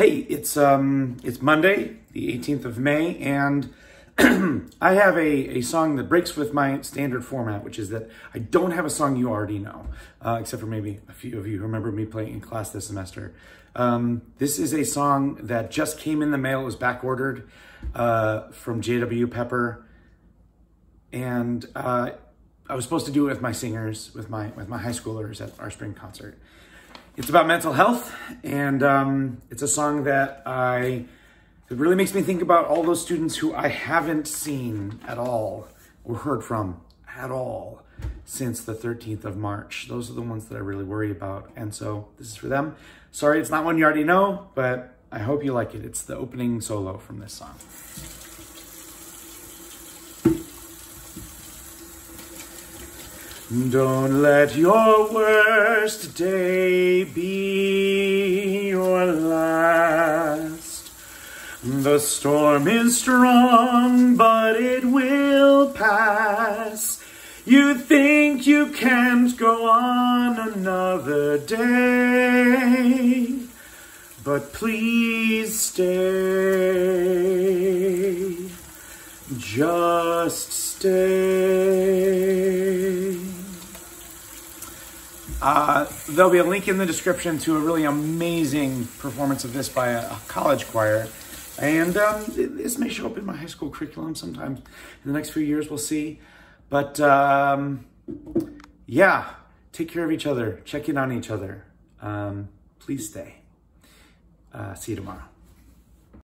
Hey, it's um, it's Monday, the 18th of May, and I have a, a song that breaks with my standard format, which is that I don't have a song you already know, uh, except for maybe a few of you who remember me playing in class this semester. Um, this is a song that just came in the mail. It was back ordered uh, from J.W. Pepper, and uh, I was supposed to do it with my singers, with my with my high schoolers at our spring concert. It's about mental health, and um, it's a song that I it really makes me think about all those students who I haven't seen at all or heard from at all since the 13th of March. Those are the ones that I really worry about, and so this is for them. Sorry, it's not one you already know, but I hope you like it. It's the opening solo from this song. Don't let your worst day be your last. The storm is strong, but it will pass. You think you can't go on another day, but please stay. Just stay. Uh, there'll be a link in the description to a really amazing performance of this by a, a college choir. And um, this may show up in my high school curriculum sometime in the next few years. We'll see. But um, yeah, take care of each other. Check in on each other. Um, please stay. Uh, see you tomorrow.